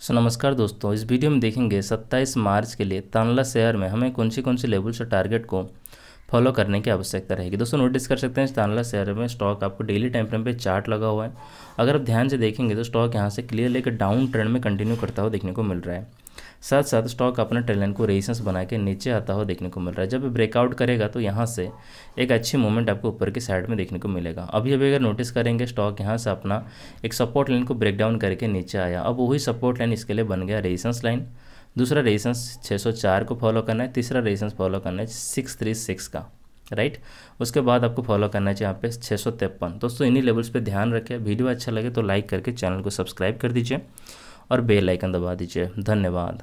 सो नमस्कार दोस्तों, इस वीडियो में देखेंगे 27 मार्च के लिए तानला शेयर में हमें कौन सी कौन सी लेवल से टारगेट को फॉलो करने की आवश्यकता रहेगी। दोस्तों नोटिस कर सकते हैं तानला शेयर में स्टॉक आपको डेली टाइम फ्रेम पे चार्ट लगा हुआ है। अगर आप ध्यान से देखेंगे तो स्टॉक यहाँ से क्लियर लेकर डाउन ट्रेंड में कंटिन्यू करता हुआ देखने को मिल रहा है। साथ साथ स्टॉक अपना ट्रेन को रेजिस्टेंस बना के नीचे आता हुआ देखने को मिल रहा है। जब ब्रेकआउट करेगा तो यहाँ से एक अच्छी मूवमेंट आपको ऊपर की साइड में देखने को मिलेगा। अभी अभी अगर नोटिस करेंगे स्टॉक यहाँ से अपना एक सपोर्ट लाइन को ब्रेक डाउन करके नीचे आया। अब वही सपोर्ट लाइन इसके लिए बन गया रेजिस्टेंस लाइन दूसरा रेजिस्टेंस 604 को फॉलो करना है। तीसरा रेजिस्टेंस फॉलो करना है सिक्स थ्री सिक्स का राइट उसके बाद आपको फॉलो करना चाहिए यहाँ पे छः सौ तिरपन। दोस्तों, इन्हीं लेवल्स पे ध्यान रखें। वीडियो अच्छा लगे तो लाइक करके चैनल को सब्सक्राइब कर दीजिए। और बेल आइकन दबा दीजिए। धन्यवाद।